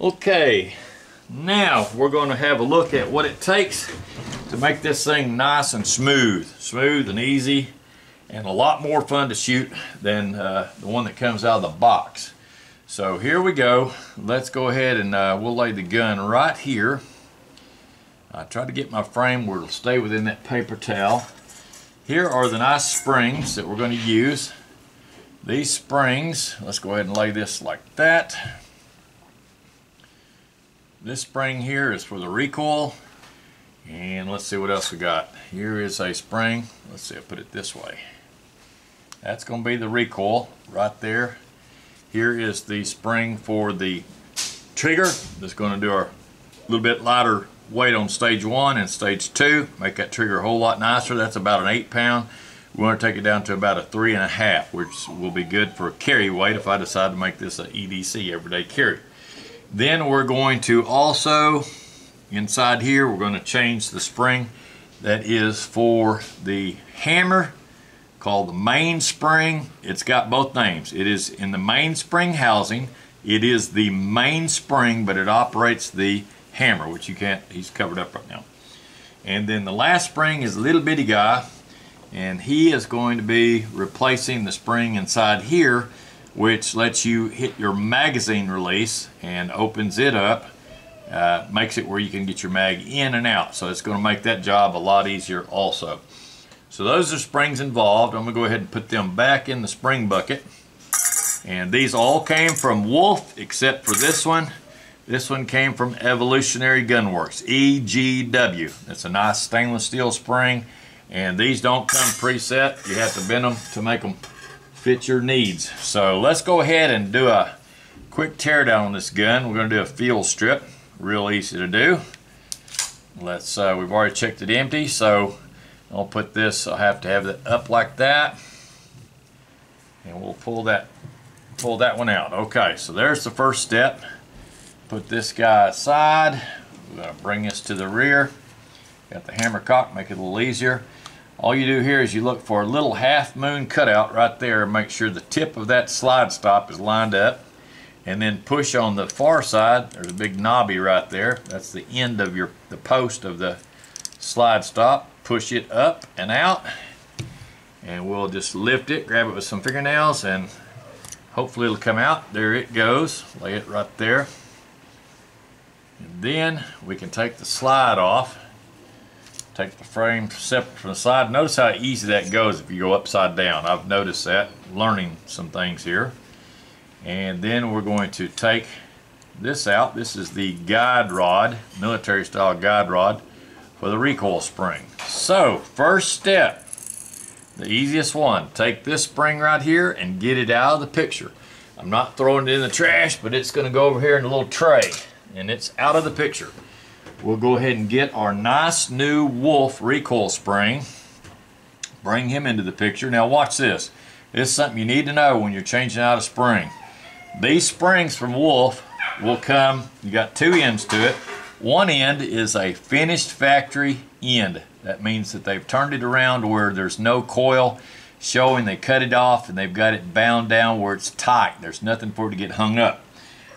Okay, now we're going to have a look at what it takes to make this thing nice and smooth. Smooth and easy and a lot more fun to shoot than uh, the one that comes out of the box. So here we go. Let's go ahead and uh, we'll lay the gun right here. I try to get my frame where it'll stay within that paper towel. Here are the nice springs that we're going to use. These springs, let's go ahead and lay this like that. This spring here is for the recoil. And let's see what else we got. Here is a spring. Let's see, I'll put it this way. That's going to be the recoil right there. Here is the spring for the trigger. That's going to do a little bit lighter weight on stage one and stage two. Make that trigger a whole lot nicer. That's about an eight pound. We want to take it down to about a three and a half, which will be good for a carry weight if I decide to make this a EDC everyday carry. Then we're going to also, inside here, we're going to change the spring that is for the hammer called the mainspring. It's got both names. It is in the mainspring housing. It is the mainspring, but it operates the hammer, which you can't, he's covered up right now. And then the last spring is a little bitty guy, and he is going to be replacing the spring inside here which lets you hit your magazine release and opens it up uh, makes it where you can get your mag in and out. So it's going to make that job a lot easier also. So those are springs involved. I'm going to go ahead and put them back in the spring bucket. And these all came from Wolff except for this one. This one came from Evolutionary Gunworks EGW that's a nice stainless steel spring. And these don't come preset. You have to bend them to make them fit your needs. So let's go ahead and do a quick teardown on this gun. We're going to do a field strip. Real easy to do. Let's. Uh, we've already checked it empty, so I'll put this. I'll have to have it up like that, and we'll pull that pull that one out. Okay, so there's the first step. Put this guy aside. We're going to bring this to the rear. Got the hammer cock, make it a little easier. All you do here is you look for a little half moon cutout right there. Make sure the tip of that slide stop is lined up. And then push on the far side. There's a big knobby right there. That's the end of your the post of the slide stop. Push it up and out. And we'll just lift it grab it with some fingernails and hopefully it'll come out. There it goes. Lay it right there. And then we can take the slide off Take the frame separate from the side. Notice how easy that goes if you go upside down. I've noticed that, learning some things here. And then we're going to take this out. This is the guide rod, military style guide rod for the recoil spring. So, first step, the easiest one, take this spring right here and get it out of the picture. I'm not throwing it in the trash, but it's gonna go over here in a little tray and it's out of the picture we'll go ahead and get our nice new Wolff recoil spring. Bring him into the picture. Now watch this. This is something you need to know when you're changing out a spring. These springs from Wolff will come, you got two ends to it. One end is a finished factory end. That means that they've turned it around where there's no coil showing. They cut it off and they've got it bound down where it's tight. There's nothing for it to get hung up.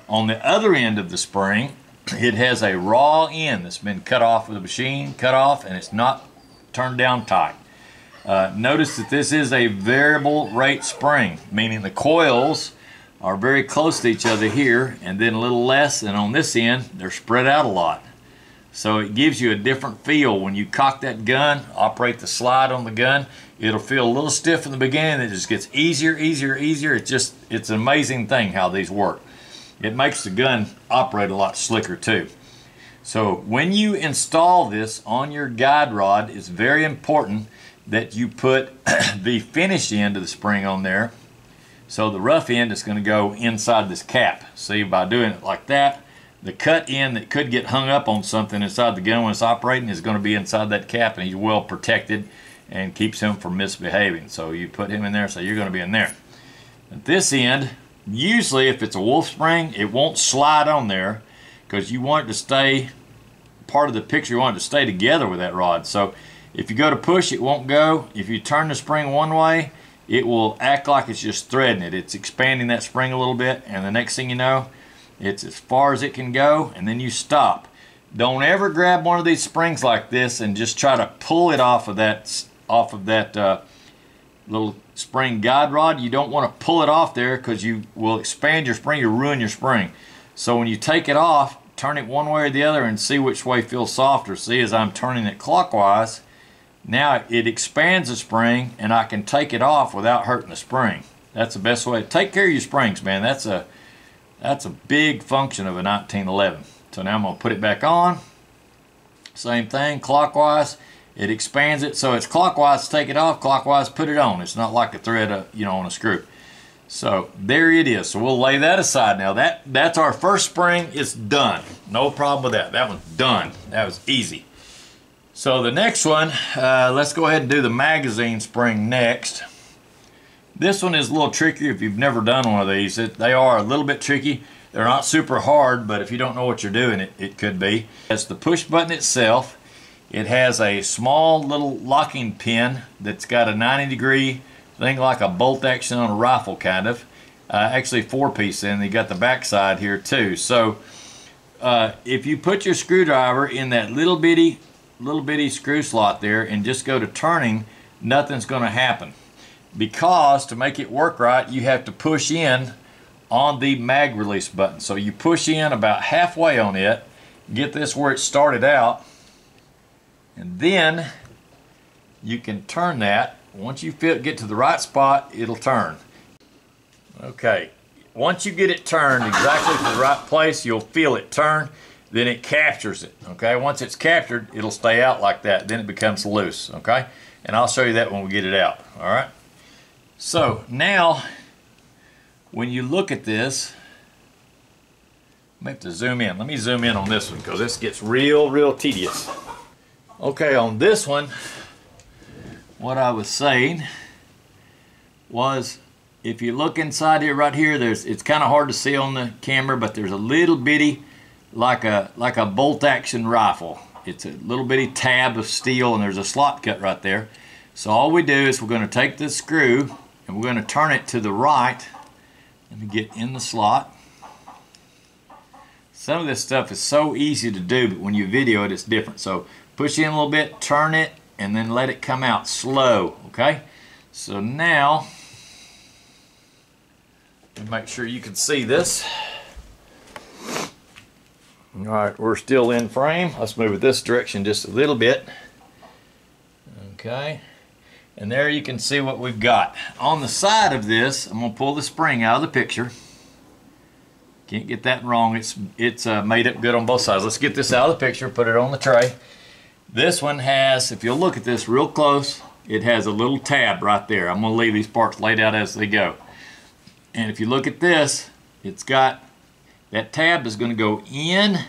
On the other end of the spring it has a raw end that's been cut off with a machine, cut off, and it's not turned down tight. Uh, notice that this is a variable rate spring, meaning the coils are very close to each other here and then a little less, and on this end, they're spread out a lot. So it gives you a different feel. When you cock that gun, operate the slide on the gun, it'll feel a little stiff in the beginning. It just gets easier, easier, easier. It's just, it's an amazing thing how these work it makes the gun operate a lot slicker too. So when you install this on your guide rod, it's very important that you put the finished end of the spring on there. So the rough end is going to go inside this cap. See, by doing it like that, the cut end that could get hung up on something inside the gun when it's operating is going to be inside that cap and he's well protected and keeps him from misbehaving. So you put him in there, so you're going to be in there. At this end, usually if it's a Wolff spring it won't slide on there because you want it to stay part of the picture you want it to stay together with that rod. So if you go to push it won't go. If you turn the spring one way it will act like it's just threading it. It's expanding that spring a little bit and the next thing you know It's as far as it can go, and then you stop. Don't ever grab one of these springs like this and just try to pull it off of that off of that uh, little spring guide rod. You don't want to pull it off there because you will expand your spring, you'll ruin your spring. So when you take it off, turn it one way or the other and see which way feels softer. See as I'm turning it clockwise, now it expands the spring and I can take it off without hurting the spring. That's the best way. To take care of your springs, man. That's a that's a big function of a 1911. So now I'm going to put it back on. Same thing, clockwise. It expands it, so it's clockwise, take it off, clockwise, put it on. It's not like a thread, uh, you know, on a screw. So there it is. So we'll lay that aside now. That That's our first spring. It's done. No problem with that. That one's done. That was easy. So the next one, uh, let's go ahead and do the magazine spring next. This one is a little trickier if you've never done one of these. It, they are a little bit tricky. They're not super hard, but if you don't know what you're doing, it, it could be. It's the push button itself. It has a small little locking pin that's got a 90 degree thing like a bolt action on a rifle kind of. Uh, actually four piece and you got the back side here too. So uh, if you put your screwdriver in that little bitty little bitty screw slot there and just go to turning, nothing's going to happen because to make it work right you have to push in on the mag release button so you push in about halfway on it get this where it started out and then you can turn that. Once you feel, get to the right spot it'll turn. Okay. Once you get it turned exactly to the right place you'll feel it turn then it captures it. Okay? Once it's captured it'll stay out like that. Then it becomes loose. Okay? And I'll show you that when we get it out. All right? So now, when you look at this, I have to zoom in. Let me zoom in on this one because this gets real, real tedious. Okay, on this one, what I was saying was if you look inside here right here there's it's kind of hard to see on the camera but there's a little bitty like a like a bolt action rifle it's a little bitty tab of steel and there's a slot cut right there so all we do is we're going to take this screw and we're going to turn it to the right. Let me get in the slot. Some of this stuff is so easy to do, but when you video it, it's different. So push in a little bit, turn it, and then let it come out slow, okay? So now, make sure you can see this. All right, we're still in frame. Let's move it this direction just a little bit. Okay. And there you can see what we've got. On the side of this, I'm going to pull the spring out of the picture. Can't get that wrong. It's, it's uh, made up good on both sides. Let's get this out of the picture, put it on the tray. This one has, if you'll look at this real close, it has a little tab right there. I'm going to leave these parts laid out as they go. And if you look at this, it's got, that tab is going to go in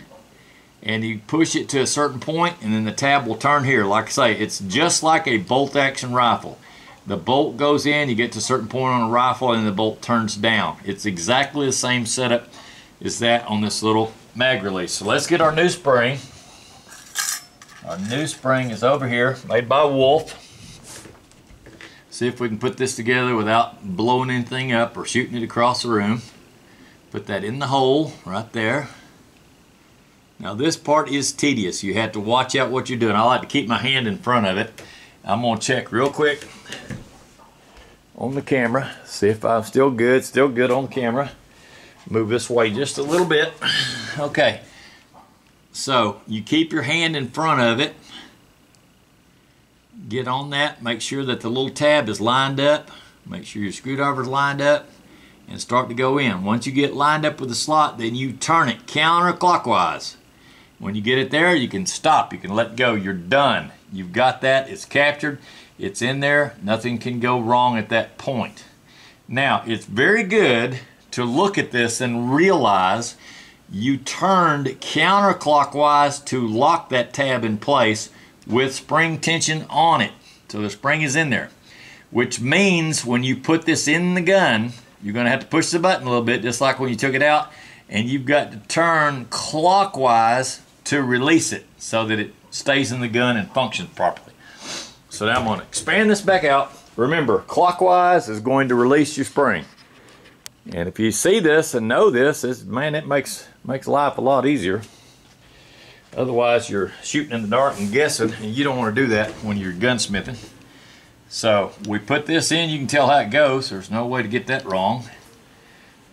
and you push it to a certain point and then the tab will turn here. Like I say it's just like a bolt action rifle. The bolt goes in you get to a certain point on a rifle and the bolt turns down. It's exactly the same setup as that on this little mag release. So let's get our new spring our new spring is over here made by Wolff see if we can put this together without blowing anything up or shooting it across the room put that in the hole right there now this part is tedious. You have to watch out what you're doing. I like to keep my hand in front of it. I'm to check real quick on the camera. See if I'm still good. Still good on camera. Move this way just a little bit. Okay. So you keep your hand in front of it. Get on that. Make sure that the little tab is lined up. Make sure your screwdriver is lined up and start to go in. Once you get lined up with the slot, then you turn it counterclockwise. When you get it there, you can stop. You can let go. You're done. You've got that. It's captured. It's in there. Nothing can go wrong at that point. Now, it's very good to look at this and realize you turned counterclockwise to lock that tab in place with spring tension on it. So the spring is in there, which means when you put this in the gun, you're going to have to push the button a little bit, just like when you took it out, and you've got to turn clockwise to release it so that it stays in the gun and functions properly. So now I'm to expand this back out. Remember, clockwise is going to release your spring. And if you see this and know this, man, it makes makes life a lot easier. Otherwise, you're shooting in the dark and guessing, and you don't want to do that when you're gunsmithing. So we put this in, you can tell how it goes. There's no way to get that wrong.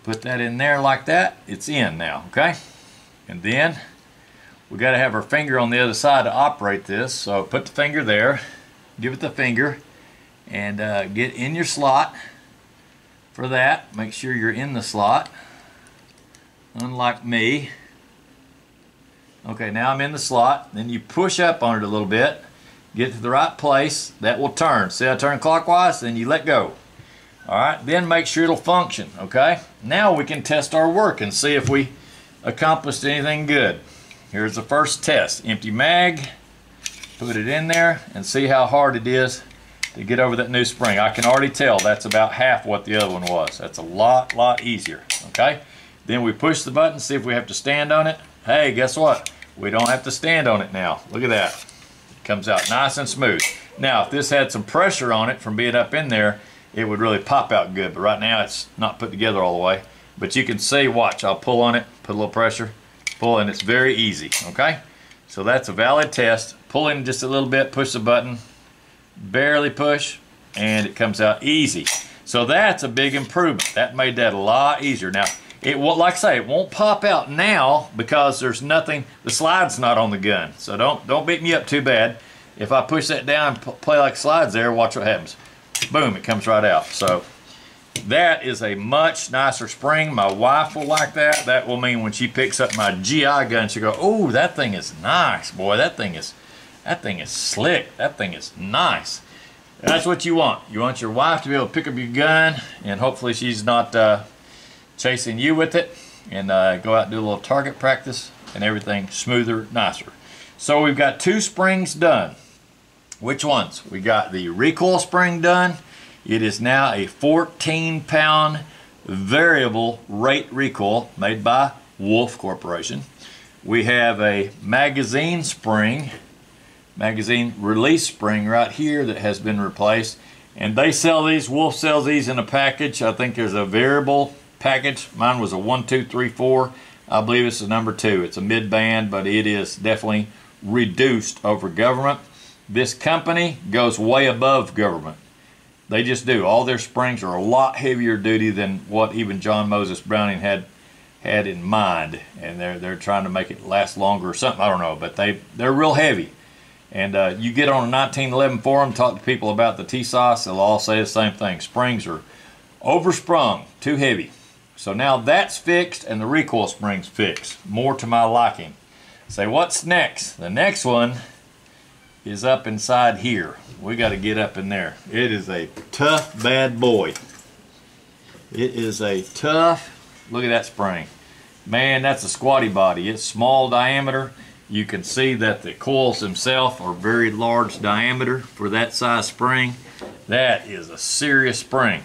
Put that in there like that, it's in now, okay? And then we got to have our finger on the other side to operate this. So put the finger there, give it the finger, and uh, get in your slot for that. Make sure you're in the slot, unlike me. Okay, now I'm in the slot. Then you push up on it a little bit, get to the right place. That will turn. See I turn clockwise? Then you let go. All right, then make sure it'll function, okay? Now we can test our work and see if we accomplished anything good. Here's the first test. Empty mag, put it in there, and see how hard it is to get over that new spring. I can already tell that's about half what the other one was. That's a lot, lot easier, okay? Then we push the button, see if we have to stand on it. Hey, guess what? We don't have to stand on it now. Look at that. It comes out nice and smooth. Now, if this had some pressure on it from being up in there, it would really pop out good. But right now, it's not put together all the way. But you can see, watch, I'll pull on it, put a little pressure, pull, and it's very easy, okay? So that's a valid test. Pull in just a little bit, push the button, barely push, and it comes out easy. So that's a big improvement. That made that a lot easier. Now, it will, like I say, it won't pop out now because there's nothing, the slide's not on the gun. So don't, don't beat me up too bad. If I push that down play like slides there, watch what happens. Boom, it comes right out. So that is a much nicer spring. My wife will like that. That will mean when she picks up my GI gun, she'll go, oh, that thing is nice. Boy, that thing is, that thing is slick. That thing is nice. That's what you want. You want your wife to be able to pick up your gun and hopefully she's not uh, chasing you with it and uh, go out and do a little target practice and everything smoother, nicer. So we've got two springs done. Which ones? We got the recoil spring done. It is now a 14 pound variable rate recoil made by Wolff Corporation. We have a magazine spring, magazine release spring right here that has been replaced. And they sell these, Wolff sells these in a package. I think there's a variable package. Mine was a one, two, three, four. I believe it's a number two. It's a mid-band, but it is definitely reduced over government. This company goes way above government. They just do. All their springs are a lot heavier duty than what even John Moses Browning had had in mind, and they're they're trying to make it last longer or something. I don't know, but they they're real heavy. And uh, you get on a 1911 forum, talk to people about the TISAS, they'll all say the same thing. Springs are oversprung, too heavy. So now that's fixed and the recoil spring's fixed, more to my liking. Say, what's next? The next one is up inside here. We got to get up in there. It is a tough, bad boy. It is a tough, look at that spring. Man, that's a squatty body. It's small diameter. You can see that the coils themselves are very large diameter for that size spring. That is a serious spring.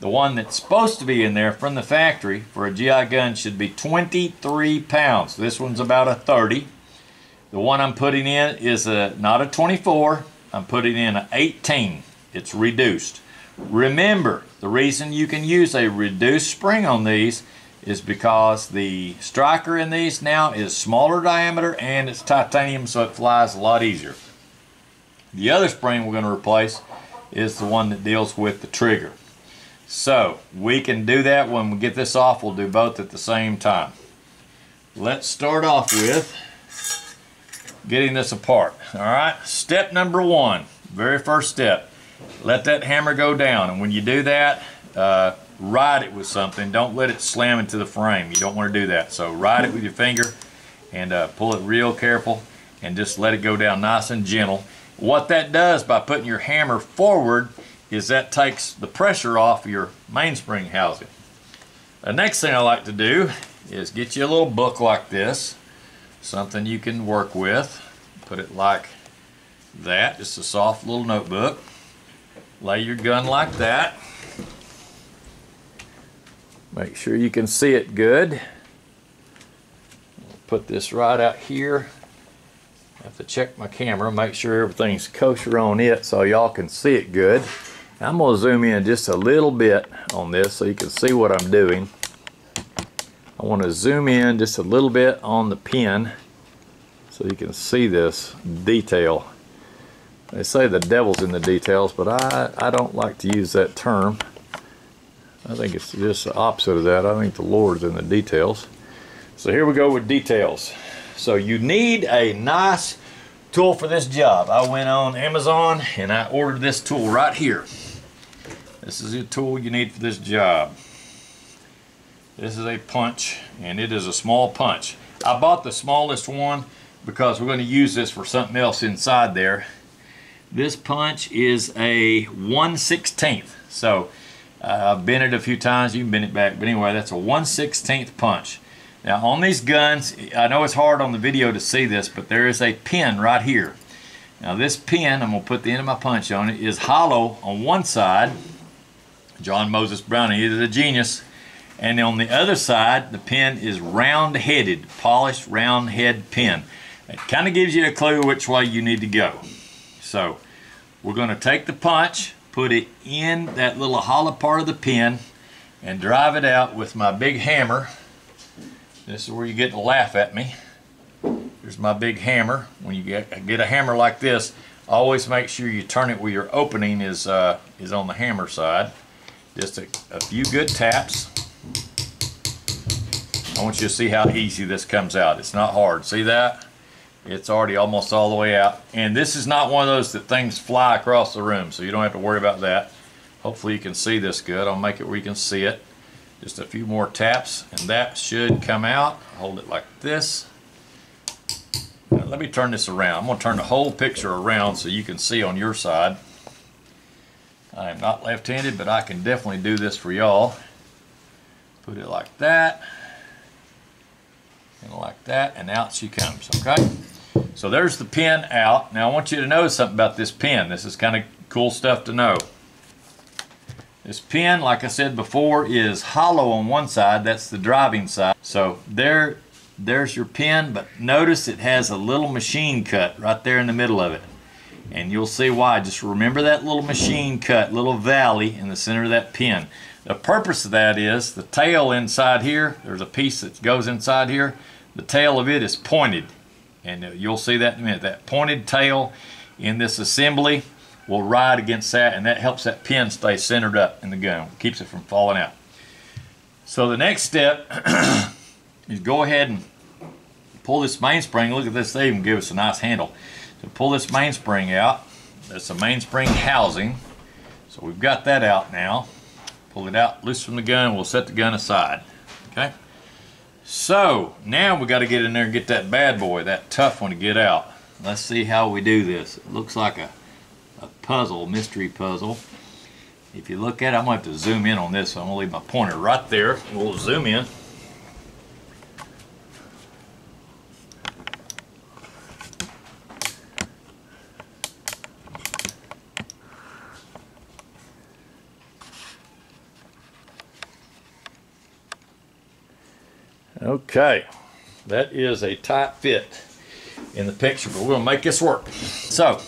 The one that's supposed to be in there from the factory for a GI gun should be 23 pounds. This one's about a 30. The one I'm putting in is a not a 24. I'm putting in an 18. It's reduced. Remember, the reason you can use a reduced spring on these is because the striker in these now is smaller diameter and it's titanium so it flies a lot easier. The other spring we're going to replace is the one that deals with the trigger. So we can do that when we get this off. We'll do both at the same time. Let's start off with getting this apart. All right, step number one, very first step. Let that hammer go down. And when you do that, uh, ride it with something. Don't let it slam into the frame. You don't want to do that. So ride it with your finger and uh, pull it real careful and just let it go down nice and gentle. What that does by putting your hammer forward is that takes the pressure off your mainspring housing. The next thing I like to do is get you a little book like this, something you can work with. Put it like that, just a soft little notebook. Lay your gun like that. Make sure you can see it good. Put this right out here. I have to check my camera, make sure everything's kosher on it so y'all can see it good. I'm going to zoom in just a little bit on this so you can see what I'm doing. I want to zoom in just a little bit on the pin so you can see this detail. They say the devil's in the details, but I, I don't like to use that term. I think it's just the opposite of that. I think the Lord's in the details. So here we go with details. So you need a nice tool for this job. I went on Amazon and I ordered this tool right here. This is the tool you need for this job. This is a punch and it is a small punch. I bought the smallest one because we're going to use this for something else inside there. This punch is a 1 16th. So uh, I've bent it a few times. You can bend it back. But anyway, that's a 1 16th punch. Now on these guns, I know it's hard on the video to see this, but there is a pin right here. Now this pin, I'm going to put the end of my punch on it, is hollow on one side. John Moses Browning, is a genius. And on the other side, the pin is round-headed, polished round head pin. It kind of gives you a clue which way you need to go. So we're going to take the punch, put it in that little hollow part of the pin, and drive it out with my big hammer. This is where you get to laugh at me. Here's my big hammer. When you get, get a hammer like this, always make sure you turn it where your opening is, uh, is on the hammer side. Just a, a few good taps. I want you to see how easy this comes out. It's not hard. See that? It's already almost all the way out. And this is not one of those that things fly across the room, so you don't have to worry about that. Hopefully you can see this good. I'll make it where you can see it. Just a few more taps, and that should come out. Hold it like this. Now, let me turn this around. I'm going to turn the whole picture around so you can see on your side. I am not left-handed, but I can definitely do this for y'all. Put it like that. And like that, and out she comes, okay? So there's the pin out. Now I want you to know something about this pin. This is kind of cool stuff to know. This pin, like I said before, is hollow on one side. That's the driving side. So there, there's your pin, but notice it has a little machine cut right there in the middle of it. And you'll see why. Just remember that little machine cut, little valley in the center of that pin. The purpose of that is the tail inside here, there's a piece that goes inside here. The tail of it is pointed and uh, you'll see that in a minute. That pointed tail in this assembly will ride against that and that helps that pin stay centered up in the gun. Keeps it from falling out. So the next step is go ahead and pull this mainspring. Look at this, they even give us a nice handle. So pull this mainspring out. That's the mainspring housing. So we've got that out now. Pull it out loose from the gun. We'll set the gun aside. Okay. So now we got to get in there and get that bad boy, that tough one to get out. Let's see how we do this. It looks like a, a puzzle, mystery puzzle. If you look at it, I'm going to have to zoom in on this. So I'm going to leave my pointer right there. We'll zoom in. Okay, that is a tight fit in the picture, but we'll make this work. So,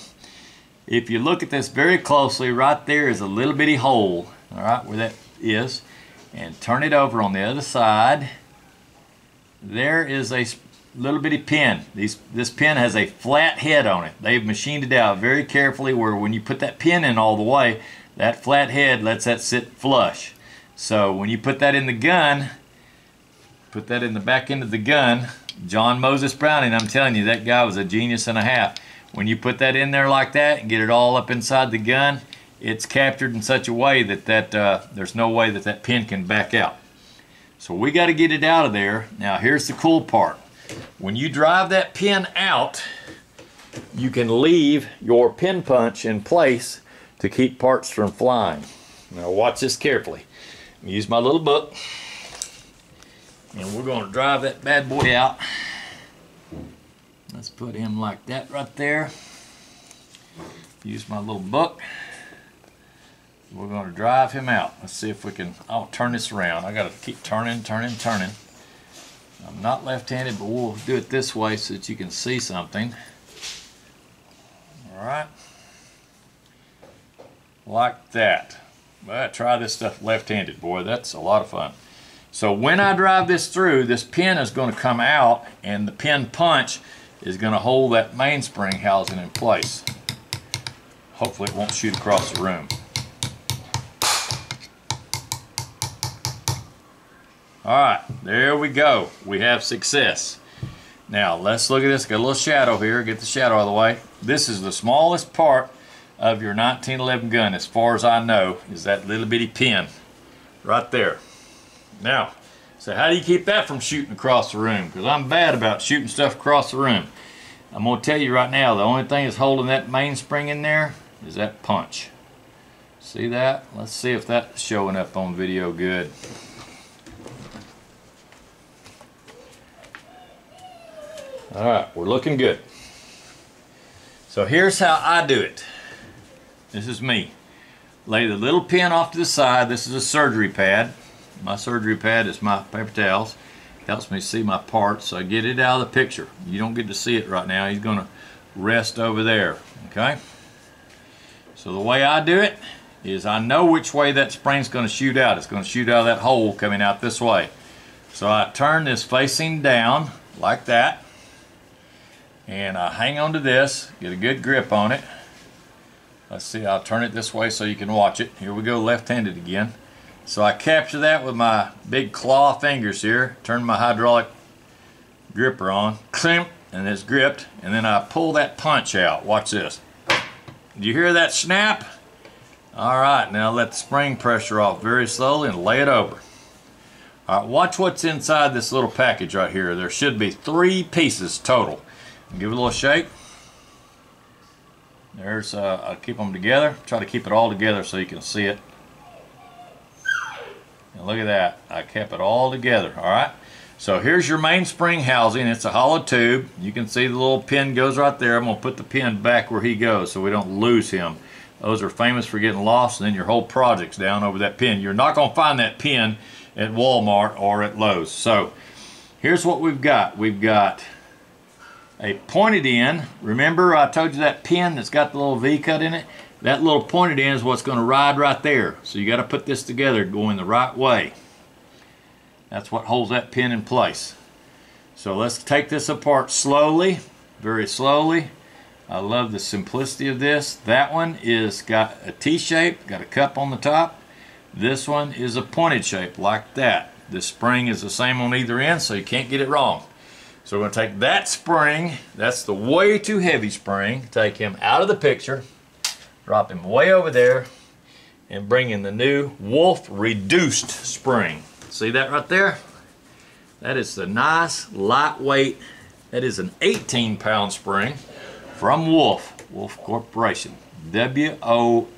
if you look at this very closely, right there is a little bitty hole, all right, where that is, and turn it over on the other side. There is a little bitty pin. These, this pin has a flat head on it. They've machined it out very carefully where when you put that pin in all the way, that flat head lets that sit flush. So when you put that in the gun, Put that in the back end of the gun. John Moses Browning, I'm telling you, that guy was a genius and a half. When you put that in there like that and get it all up inside the gun, it's captured in such a way that, that uh, there's no way that that pin can back out. So we got to get it out of there. Now here's the cool part. When you drive that pin out, you can leave your pin punch in place to keep parts from flying. Now watch this carefully. Use my little book. And we're going to drive that bad boy out. Let's put him like that right there. Use my little book. We're going to drive him out. Let's see if we can, I'll turn this around. I got to keep turning, turning, turning. I'm not left-handed, but we'll do it this way so that you can see something. All right. like that. But try this stuff left-handed, boy. That's a lot of fun. So when I drive this through, this pin is going to come out and the pin punch is going to hold that mainspring housing in place. Hopefully it won't shoot across the room. Alright, there we go. We have success. Now let's look at this. Got a little shadow here. Get the shadow out of the way. This is the smallest part of your 1911 gun as far as I know is that little bitty pin right there. Now, so how do you keep that from shooting across the room? Because I'm bad about shooting stuff across the room. I'm going to tell you right now, the only thing that's holding that mainspring in there is that punch. See that? Let's see if that's showing up on video good. All right, we're looking good. So here's how I do it. This is me. Lay the little pin off to the side. This is a surgery pad. My surgery pad is my paper towels. Helps me see my parts, so I get it out of the picture. You don't get to see it right now. He's going to rest over there, okay? So the way I do it is I know which way that spring's going to shoot out. It's going to shoot out of that hole coming out this way. So I turn this facing down like that and I hang on to this, get a good grip on it. Let's see, I'll turn it this way so you can watch it. Here we go, left-handed again. So I capture that with my big claw fingers here, turn my hydraulic gripper on, crimp, and it's gripped, and then I pull that punch out. Watch this. Do you hear that snap? All right, now let the spring pressure off very slowly and lay it over. All right, watch what's inside this little package right here. There should be three pieces total. Give it a little shake. There's, uh, I'll keep them together. Try to keep it all together so you can see it. And look at that. I kept it all together, all right? So here's your mainspring housing. It's a hollow tube. You can see the little pin goes right there. I'm going to put the pin back where he goes so we don't lose him. Those are famous for getting lost and then your whole project's down over that pin. You're not going to find that pin at Walmart or at Lowe's. So here's what we've got. We've got a pointed end. Remember I told you that pin that's got the little V cut in it? That little pointed end is what's going to ride right there. So you got to put this together going the right way. That's what holds that pin in place. So let's take this apart slowly, very slowly. I love the simplicity of this. That one is got a T-shape, got a cup on the top. This one is a pointed shape like that. The spring is the same on either end, so you can't get it wrong. So we're going to take that spring, that's the way too heavy spring, take him out of the picture, drop him way over there, and bring in the new Wolff Reduced Spring. See that right there? That is the nice, lightweight, that is an 18 pound spring from Wolff, Wolff Corporation. W-O-L-F,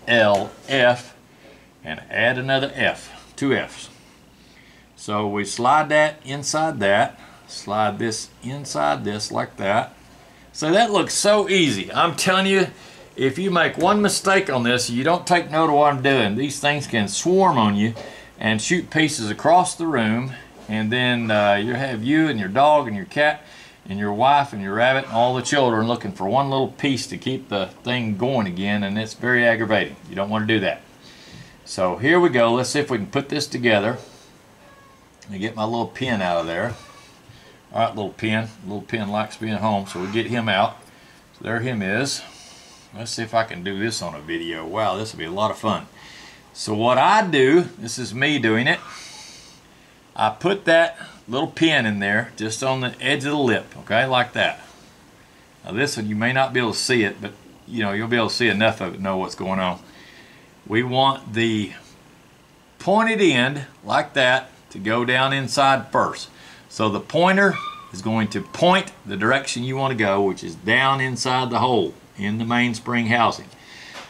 and add another F, two F's. So we slide that inside that, slide this inside this like that. So that looks so easy. I'm telling you, if you make one mistake on this, you don't take note of what I'm doing, these things can swarm on you and shoot pieces across the room and then uh, you have you and your dog and your cat and your wife and your rabbit and all the children looking for one little piece to keep the thing going again and it's very aggravating. You don't want to do that. So here we go. Let's see if we can put this together. Let me get my little pin out of there. All right, little pin. Little pin likes being home, so we get him out. So there him is. Let's see if I can do this on a video. Wow, this will be a lot of fun. So what I do, this is me doing it, I put that little pin in there just on the edge of the lip, okay, like that. Now this one, you may not be able to see it, but you know, you'll be able to see enough of it know what's going on. We want the pointed end, like that, to go down inside first. So the pointer is going to point the direction you want to go, which is down inside the hole in the mainspring housing.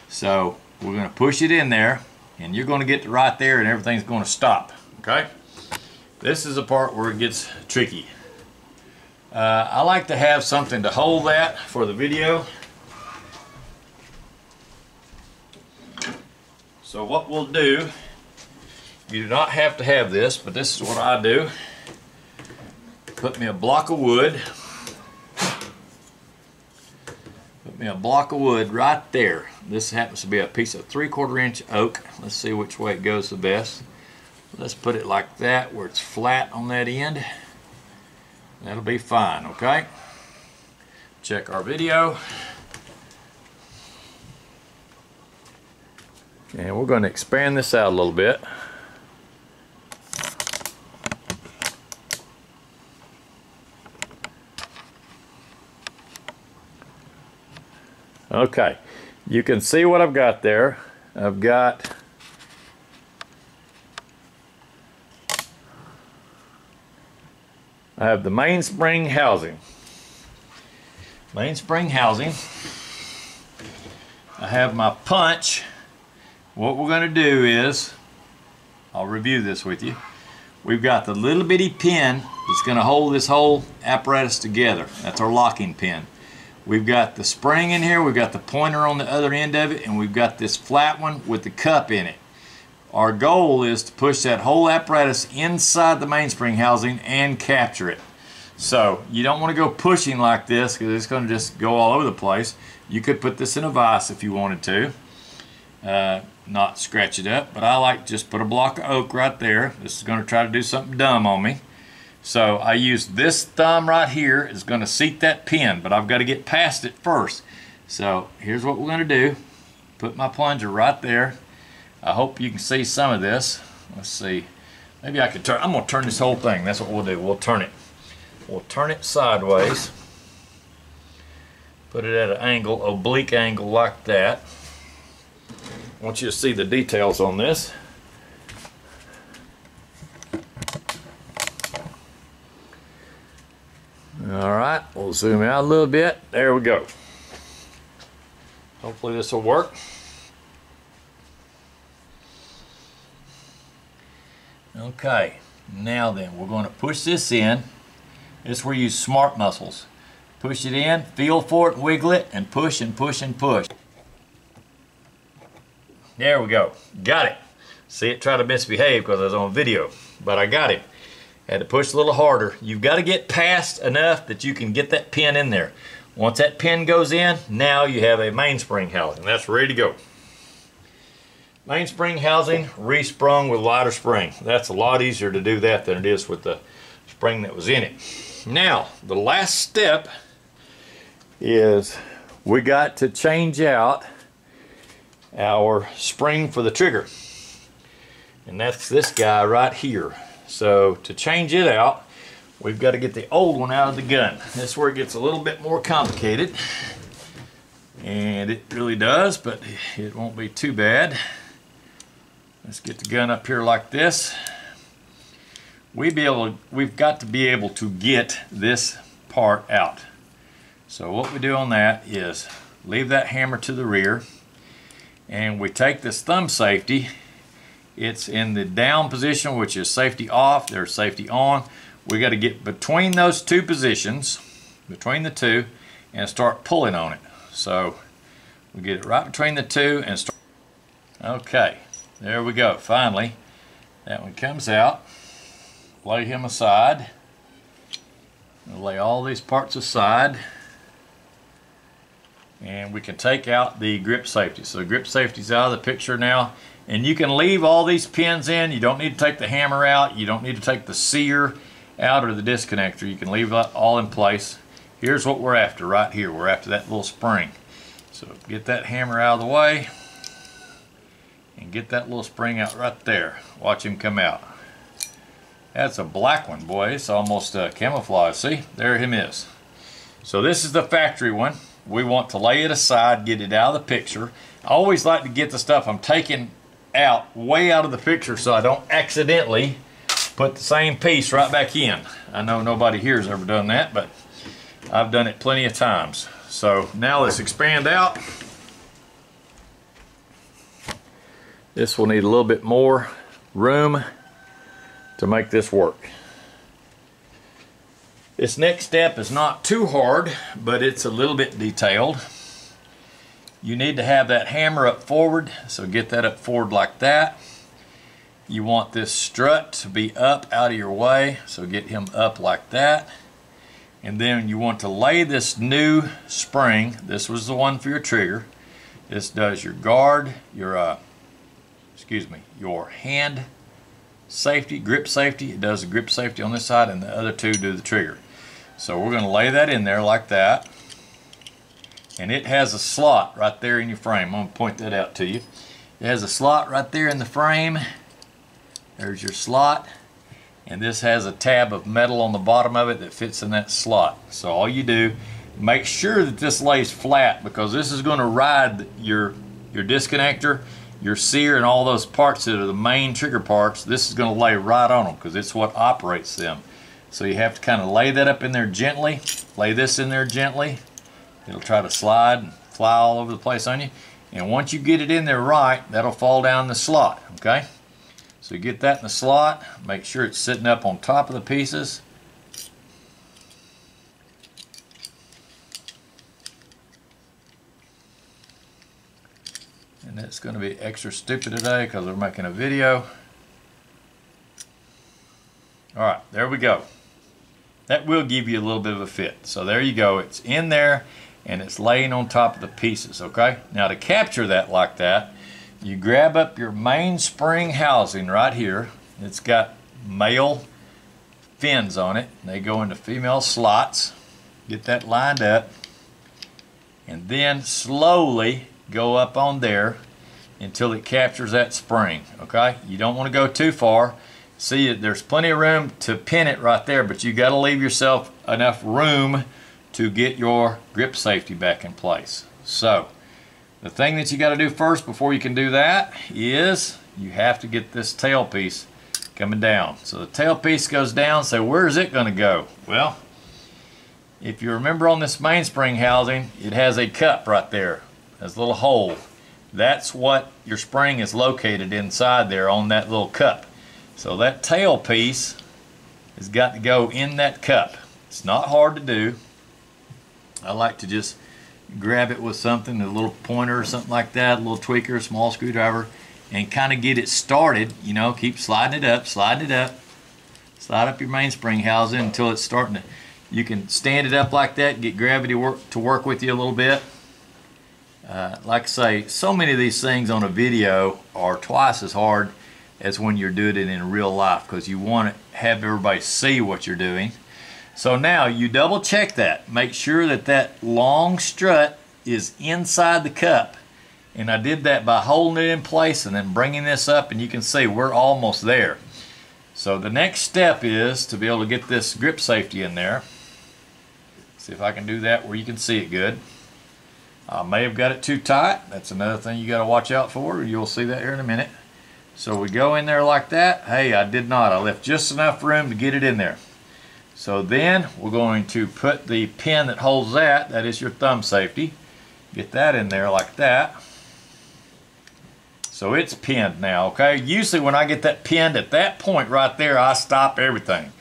So we're going to push it in there, and you're going to get to right there, and everything's going to stop, okay? This is the part where it gets tricky. Uh, I like to have something to hold that for the video. So what we'll do, you do not have to have this, but this is what I do put me a block of wood. Put me a block of wood right there This happens to be a piece of three quarter inch oak. Let's see which way it goes the best. Let's put it like that where it's flat on that end. That'll be fine, okay? Check our video. And we're going to expand this out a little bit. Okay, you can see what I've got there. I've got I have the mainspring housing. Mainspring housing. I have my punch. What we're going to do is, I'll review this with you. We've got the little bitty pin that's going to hold this whole apparatus together. That's our locking pin. We've got the spring in here, we've got the pointer on the other end of it, and we've got this flat one with the cup in it. Our goal is to push that whole apparatus inside the mainspring housing and capture it. So you don't want to go pushing like this because it's going to just go all over the place. You could put this in a vise if you wanted to. Uh, not scratch it up, but I like just put a block of oak right there. This is going to try to do something dumb on me. So I use this thumb right here is going to seat that pin, but I've got to get past it first. So here's what we're going to do. Put my plunger right there. I hope you can see some of this. Let's see. Maybe I could turn, I'm going to turn this whole thing. That's what we'll do. We'll turn it. We'll turn it sideways. Put it at an angle, oblique angle like that. I want you to see the details on this. All right, we'll zoom out a little bit. There we go. Hopefully this will work. Okay, now then, we're going to push this in. This is where you use smart muscles. Push it in, feel for it, wiggle it, and push and push and push. There we go. Got it. See it try to misbehave because I was on video, but I got it. Had to push a little harder. You've got to get past enough that you can get that pin in there. Once that pin goes in, now you have a mainspring housing. That's ready to go. Mainspring housing resprung with lighter spring. That's a lot easier to do that than it is with the spring that was in it. Now, the last step is we got to change out our spring for the trigger. And that's this guy right here. So to change it out, we've got to get the old one out of the gun. That's where it gets a little bit more complicated. And it really does, but it won't be too bad. Let's get the gun up here like this. We be able, we've got to be able to get this part out. So what we do on that is leave that hammer to the rear and we take this thumb safety it's in the down position, which is safety off, there's safety on. We got to get between those two positions, between the two, and start pulling on it. So we get it right between the two and start. Okay, there we go. Finally, that one comes out. Lay him aside. Lay all these parts aside. And we can take out the grip safety. So grip safety's out of the picture now. And you can leave all these pins in. You don't need to take the hammer out. You don't need to take the sear out or the disconnector. You can leave that all in place. Here's what we're after right here. We're after that little spring. So get that hammer out of the way and get that little spring out right there. Watch him come out. That's a black one, boy. It's almost uh, camouflage. See, there him is. So this is the factory one. We want to lay it aside, get it out of the picture. I always like to get the stuff I'm taking out, way out of the picture so I don't accidentally put the same piece right back in. I know nobody here has ever done that, but I've done it plenty of times. So now let's expand out. This will need a little bit more room to make this work. This next step is not too hard, but it's a little bit detailed. You need to have that hammer up forward, so get that up forward like that. You want this strut to be up out of your way, so get him up like that. And then you want to lay this new spring, this was the one for your trigger, This does your guard, your, uh, excuse me, your hand safety, grip safety. It does the grip safety on this side and the other two do the trigger. So we're going to lay that in there like that. And it has a slot right there in your frame. I'm going to point that out to you. It has a slot right there in the frame. There's your slot. And this has a tab of metal on the bottom of it that fits in that slot. So all you do, make sure that this lays flat because this is going to ride your, your disconnector, your sear, and all those parts that are the main trigger parts. This is going to lay right on them because it's what operates them. So you have to kind of lay that up in there gently. Lay this in there gently. It'll try to slide and fly all over the place on you. And once you get it in there right, that'll fall down the slot, okay? So you get that in the slot, make sure it's sitting up on top of the pieces. And it's going to be extra stupid today because we're making a video. Alright, there we go. That will give you a little bit of a fit. So there you go. It's in there and it's laying on top of the pieces, okay? Now to capture that like that, you grab up your mainspring housing right here. It's got male fins on it. They go into female slots. Get that lined up. And then slowly go up on there until it captures that spring, okay? You don't want to go too far. See, there's plenty of room to pin it right there, but you got to leave yourself enough room to get your grip safety back in place. So, the thing that you got to do first before you can do that is you have to get this tail piece coming down. So the tail piece goes down, so where's it going to go? Well, if you remember on this mainspring housing, it has a cup right there. A little hole. That's what your spring is located inside there on that little cup. So that tail piece has got to go in that cup. It's not hard to do. I like to just grab it with something, a little pointer or something like that, a little tweaker, a small screwdriver, and kind of get it started. You know, keep sliding it up, sliding it up. Slide up your mainspring housing until it's starting to, you can stand it up like that, get gravity work to work with you a little bit. Uh, like I say, so many of these things on a video are twice as hard as when you're doing it in real life because you want to have everybody see what you're doing. So now you double check that. Make sure that that long strut is inside the cup. And I did that by holding it in place and then bringing this up and you can see we're almost there. So the next step is to be able to get this grip safety in there. See if I can do that where you can see it good. I may have got it too tight. That's another thing you got to watch out for. You'll see that here in a minute. So we go in there like that. Hey, I did not. I left just enough room to get it in there. So then we're going to put the pin that holds that, that is your thumb safety, get that in there like that. So it's pinned now, okay? Usually when I get that pinned at that point right there, I stop everything.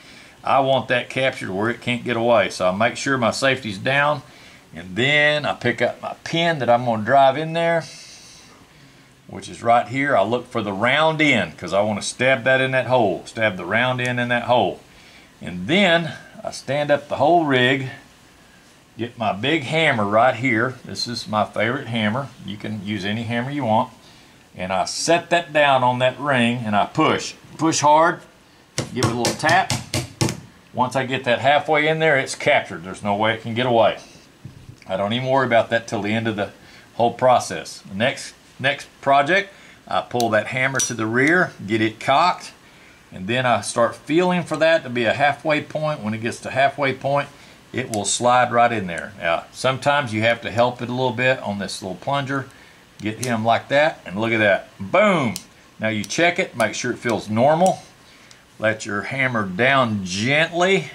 I want that captured where it can't get away. So I make sure my safety's down and then I pick up my pin that I'm gonna drive in there, which is right here. I look for the round end because I want to stab that in that hole, stab the round end in that hole. And then I stand up the whole rig, get my big hammer right here. This is my favorite hammer. You can use any hammer you want. And I set that down on that ring and I push. Push hard, give it a little tap. Once I get that halfway in there, it's captured. There's no way it can get away. I don't even worry about that till the end of the whole process. Next, next project, I pull that hammer to the rear, get it cocked, and then I start feeling for that to be a halfway point. When it gets to halfway point, it will slide right in there. Now, sometimes you have to help it a little bit on this little plunger. Get him like that, and look at that. Boom! Now you check it, make sure it feels normal. Let your hammer down gently,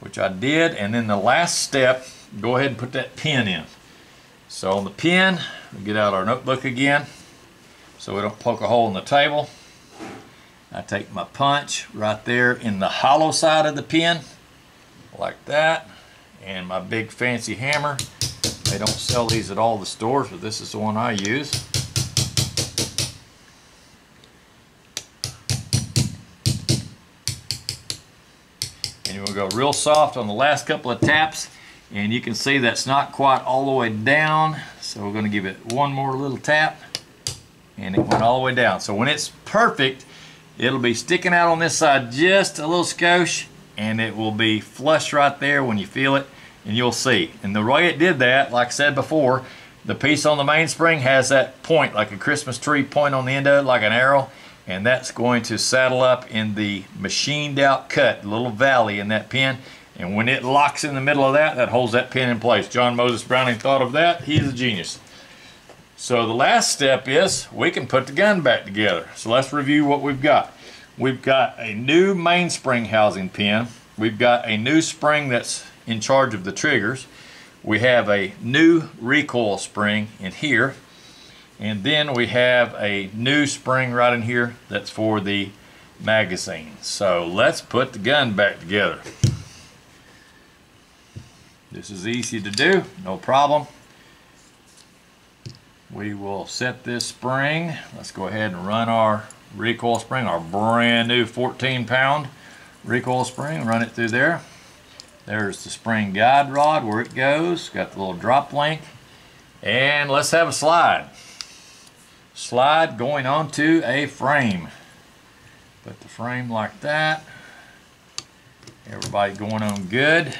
which I did, and then the last step, go ahead and put that pin in. So on the pin, we get out our notebook again, so we don't poke a hole in the table. I take my punch right there in the hollow side of the pin, like that, and my big fancy hammer. They don't sell these at all the stores, but this is the one I use. And you'll go real soft on the last couple of taps, and you can see that's not quite all the way down, So we're going to give it one more little tap and it went all the way down. So when it's perfect, it'll be sticking out on this side just a little skosh and it will be flush right there when you feel it and you'll see. And the way it did that, like I said before, the piece on the mainspring has that point, like a Christmas tree point on the end of it, like an arrow, and that's going to saddle up in the machined out cut, little valley in that pin, and when it locks in the middle of that, that holds that pin in place. John Moses Browning thought of that. He's a genius. So the last step is we can put the gun back together. So let's review what we've got. We've got a new mainspring housing pin. We've got a new spring that's in charge of the triggers. We have a new recoil spring in here. And then we have a new spring right in here that's for the magazine. So let's put the gun back together. This is easy to do, no problem. We will set this spring. Let's go ahead and run our recoil spring, our brand new 14 pound recoil spring, run it through there. There's the spring guide rod where it goes. Got the little drop link. And let's have a slide. Slide going onto a frame. Put the frame like that. Everybody going on good.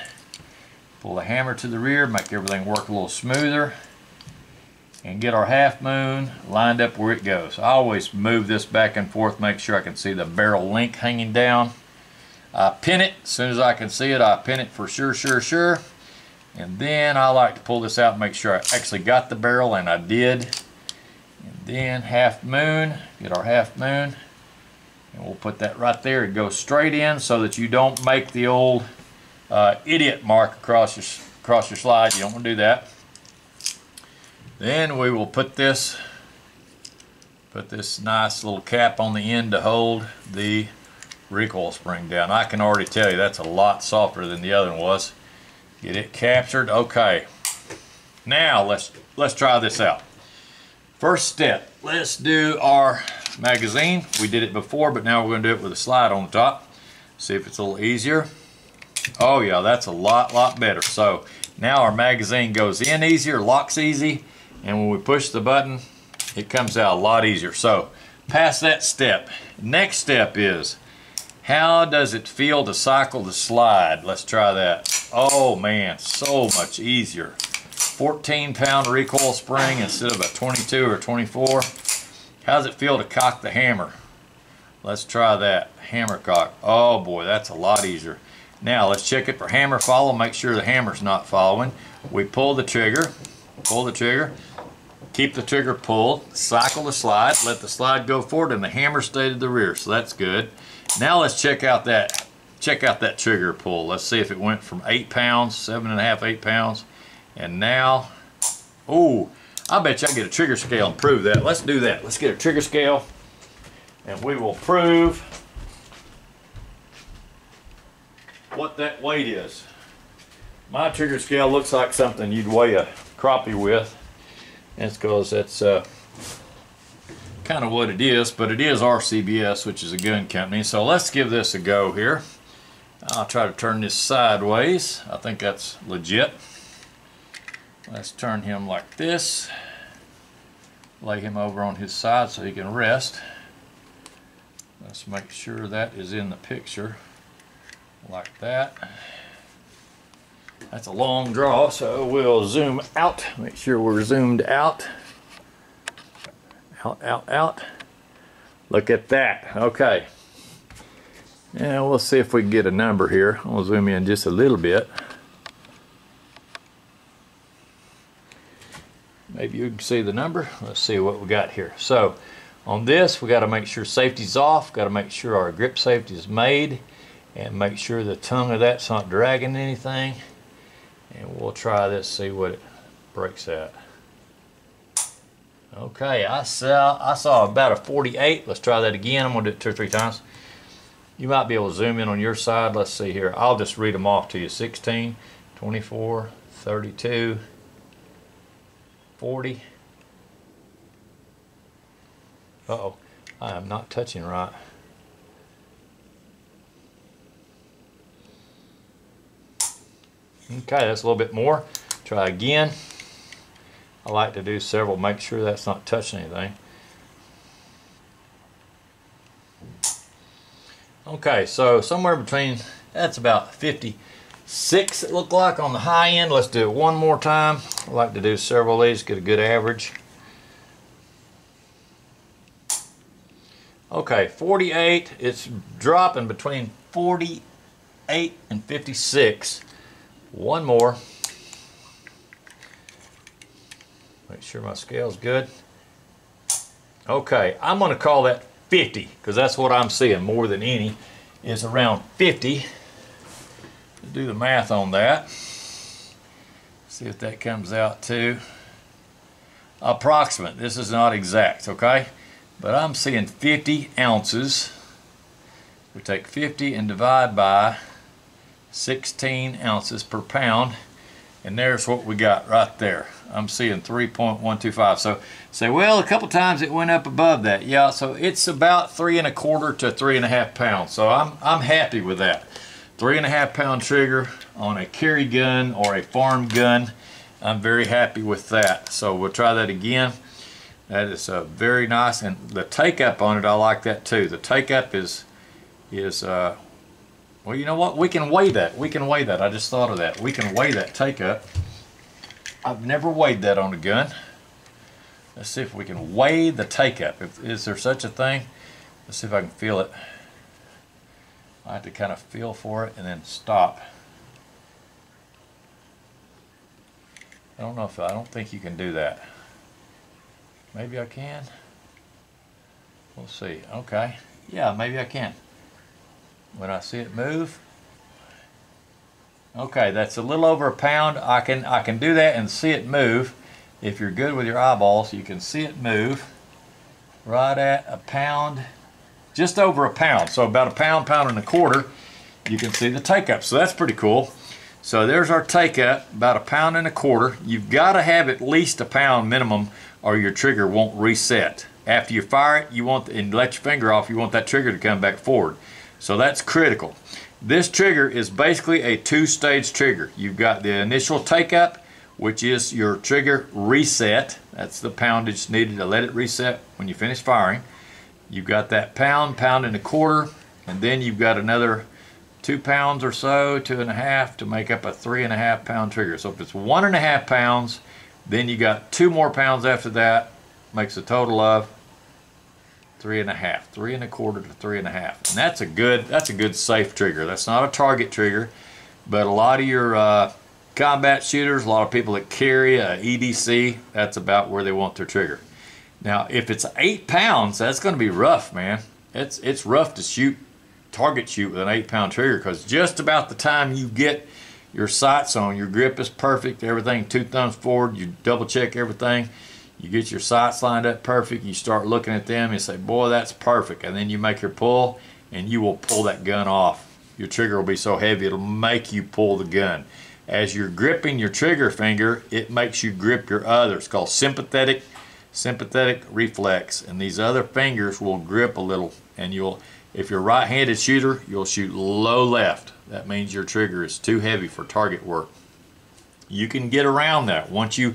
Pull the hammer to the rear, make everything work a little smoother. And get our half moon lined up where it goes. I always move this back and forth, make sure I can see the barrel link hanging down. I pin it. As soon as I can see it, I pin it for sure, sure, sure. And then I like to pull this out and make sure I actually got the barrel, and I did. And then half moon, get our half moon. And we'll put that right there. It goes straight in so that you don't make the old uh, idiot mark across your, across your slide. You don't want to do that. Then we will put this, put this nice little cap on the end to hold the recoil spring down. I can already tell you that's a lot softer than the other one was. Get it captured. Okay. Now let's let's try this out. First step, let's do our magazine. We did it before, but now we're going to do it with a slide on the top. See if it's a little easier. Oh yeah, that's a lot, lot better. So now our magazine goes in easier, locks easy, and when we push the button, it comes out a lot easier. So past that step. Next step is how does it feel to cycle the slide? Let's try that. Oh man, so much easier. 14 pound recoil spring instead of a 22 or 24. How does it feel to cock the hammer? Let's try that. Hammer cock. Oh boy, that's a lot easier. Now let's check it for hammer follow. Make sure the hammer's not following. We pull the trigger. Pull the trigger. Keep the trigger pulled. Cycle the slide. Let the slide go forward and the hammer stay to the rear. So that's good. Now let's check out that check out that trigger pull. Let's see if it went from eight pounds, seven and a half, eight pounds, and now, oh, I bet you I get a trigger scale and prove that. Let's do that. Let's get a trigger scale, and we will prove what that weight is. My trigger scale looks like something you'd weigh a crappie with. That's because that's uh, kind of what it is, but it is RCBS, which is a gun company. So let's give this a go here. I'll try to turn this sideways. I think that's legit. Let's turn him like this. Lay him over on his side so he can rest. Let's make sure that is in the picture like that. That's a long draw, so we'll zoom out. Make sure we're zoomed out out, out, out. Look at that. Okay. Now we'll see if we can get a number here. I'll zoom in just a little bit. Maybe you can see the number. Let's see what we got here. So on this, we got to make sure safety's off. Got to make sure our grip safety is made and make sure the tongue of that's not dragging anything. And we'll try this, see what it breaks at. Okay, I saw I saw about a 48. Let's try that again. I'm gonna do it two or three times. You might be able to zoom in on your side. Let's see here. I'll just read them off to you. 16, 24, 32, 40. Uh-oh, I am not touching right. Okay, that's a little bit more. Try again. I like to do several, make sure that's not touching anything. Okay, so somewhere between, that's about 56 it looked like on the high end. Let's do it one more time. I like to do several of these, get a good average. Okay, 48, it's dropping between 48 and 56. One more. Make sure my scale's good. Okay, I'm gonna call that 50 because that's what I'm seeing more than any is around 50. Let's do the math on that. See if that comes out to approximate. This is not exact, okay? But I'm seeing 50 ounces. We take 50 and divide by 16 ounces per pound and there's what we got right there. I'm seeing 3.125. So say, well, a couple times it went up above that. Yeah, so it's about three and a quarter to three and a half pounds. So I'm, I'm happy with that. Three and a half pound trigger on a carry gun or a farm gun. I'm very happy with that. So we'll try that again. That is uh, very nice. And the take up on it, I like that too. The take up is, is uh, well, you know what? We can weigh that. We can weigh that. I just thought of that. We can weigh that take up. I've never weighed that on a gun. Let's see if we can weigh the take up. If, is there such a thing? Let's see if I can feel it. I have to kind of feel for it and then stop. I don't know if I don't think you can do that. Maybe I can. We'll see. Okay. Yeah, maybe I can. When I see it move, Okay, that's a little over a pound. I can I can do that and see it move. If you're good with your eyeballs, you can see it move right at a pound, just over a pound. So about a pound, pound and a quarter, you can see the take up. So that's pretty cool. So there's our take up, about a pound and a quarter. You've got to have at least a pound minimum or your trigger won't reset. After you fire it, you want and let your finger off, you want that trigger to come back forward. So that's critical. This trigger is basically a two-stage trigger. You've got the initial take-up, which is your trigger reset. That's the poundage needed to let it reset when you finish firing. You've got that pound, pound and a quarter, and then you've got another two pounds or so, two and a half to make up a three and a half pound trigger. So if it's one and a half pounds, then you got two more pounds after that, makes a total of three and a half, three and a quarter to three and a half. And that's a good, that's a good safe trigger. That's not a target trigger, but a lot of your uh, combat shooters, a lot of people that carry a EDC, that's about where they want their trigger. Now, if it's eight pounds, that's going to be rough, man. It's it's rough to shoot, target shoot with an eight pound trigger because just about the time you get your sights on, your grip is perfect, everything two thumbs forward, you double check everything you get your sights lined up perfect, you start looking at them and say, boy, that's perfect. And then you make your pull and you will pull that gun off. Your trigger will be so heavy, it'll make you pull the gun. As you're gripping your trigger finger, it makes you grip your other. It's called sympathetic, sympathetic reflex. And these other fingers will grip a little and you'll, if you're right-handed shooter, you'll shoot low left. That means your trigger is too heavy for target work. You can get around that. Once you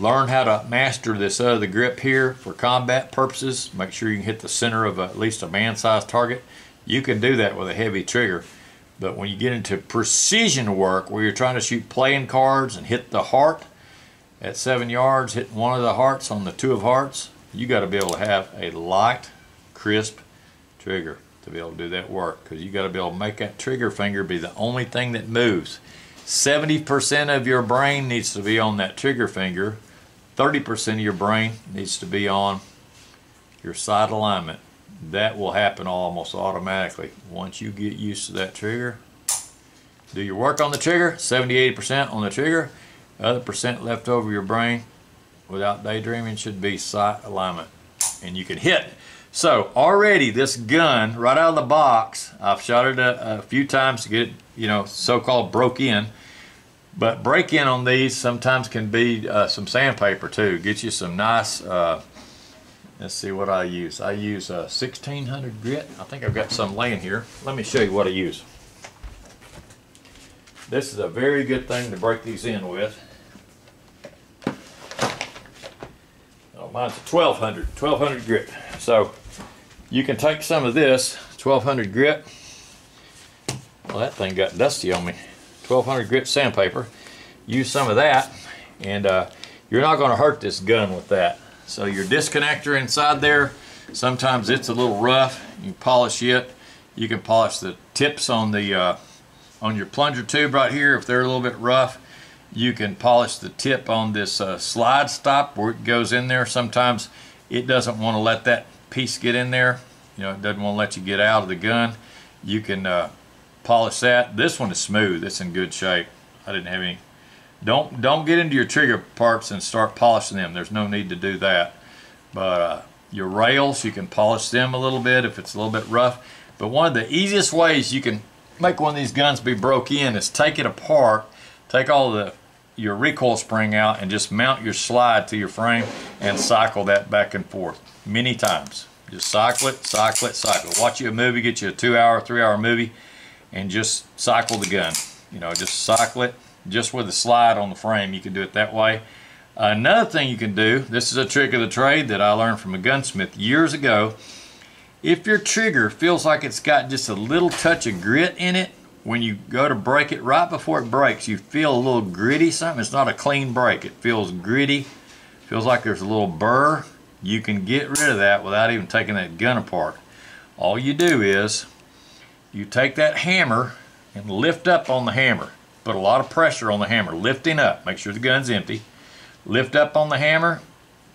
learn how to master this other grip here for combat purposes. Make sure you can hit the center of a, at least a man-sized target. You can do that with a heavy trigger. But when you get into precision work where you're trying to shoot playing cards and hit the heart at seven yards, hitting one of the hearts on the two of hearts, you got to be able to have a light, crisp trigger to be able to do that work because you got to be able to make that trigger finger be the only thing that moves. 70% of your brain needs to be on that trigger finger 30% of your brain needs to be on your sight alignment. That will happen almost automatically. Once you get used to that trigger, do your work on the trigger, 70-80% on the trigger, the other percent left over your brain without daydreaming should be sight alignment. And you can hit. So already this gun, right out of the box, I've shot it a, a few times to get it, you know, so-called broke in. But break in on these sometimes can be uh, some sandpaper too. Get you some nice, uh, let's see what I use. I use a 1600 grit. I think I've got some laying here. Let me show you what I use. This is a very good thing to break these in with. well, mine's a 1200, 1200 grit. So you can take some of this 1200 grit. Well, that thing got dusty on me. 1200 grit sandpaper. Use some of that, and uh, you're not going to hurt this gun with that. So your disconnector inside there, sometimes it's a little rough. You polish it. You can polish the tips on the uh, on your plunger tube right here if they're a little bit rough. You can polish the tip on this uh, slide stop where it goes in there. Sometimes it doesn't want to let that piece get in there. You know, it doesn't want to let you get out of the gun. You can uh, polish that. This one is smooth. It's in good shape. I didn't have any. Don't don't get into your trigger parts and start polishing them. There's no need to do that. But uh, your rails, you can polish them a little bit if it's a little bit rough. But one of the easiest ways you can make one of these guns be broke in is take it apart, take all the your recoil spring out and just mount your slide to your frame and cycle that back and forth many times. Just cycle it, cycle it, cycle it. Watch you a movie, get you a two hour, three hour movie and just cycle the gun. You know, just cycle it just with a slide on the frame. You can do it that way. Another thing you can do, this is a trick of the trade that I learned from a gunsmith years ago. If your trigger feels like it's got just a little touch of grit in it, when you go to break it, right before it breaks, you feel a little gritty something. It's not a clean break. It feels gritty. Feels like there's a little burr. You can get rid of that without even taking that gun apart. All you do is you take that hammer and lift up on the hammer. Put a lot of pressure on the hammer, lifting up. Make sure the gun's empty. Lift up on the hammer,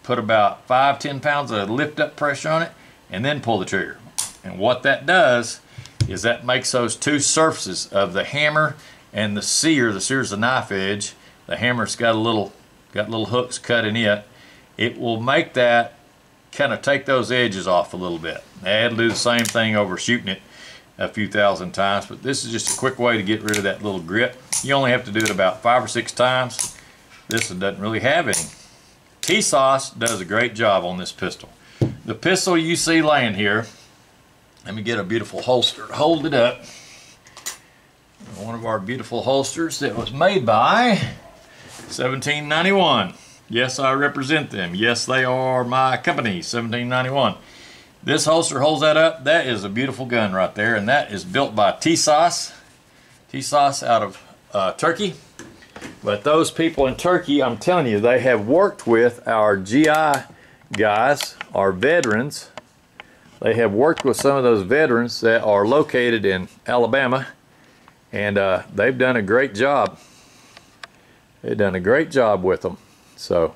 put about five, ten pounds of lift up pressure on it, and then pull the trigger. And what that does is that makes those two surfaces of the hammer and the sear, the sear's the knife edge, the hammer's got a little got little hooks cut in it, it will make that kind of take those edges off a little bit. Add do the same thing over shooting it a few thousand times, but this is just a quick way to get rid of that little grit. You only have to do it about five or six times. This one doesn't really have any. TISAS does a great job on this pistol. The pistol you see laying here, let me get a beautiful holster to hold it up. One of our beautiful holsters that was made by 1791. Yes, I represent them. Yes, they are my company, 1791. This holster holds that up. That is a beautiful gun right there, and that is built by TISAS. TISAS out of uh, Turkey. But those people in Turkey, I'm telling you, they have worked with our GI guys, our veterans. They have worked with some of those veterans that are located in Alabama, and uh, they've done a great job. They've done a great job with them. So,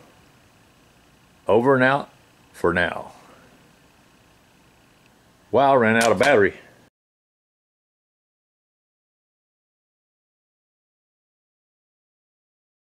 over and out for now. Wow, ran out of battery.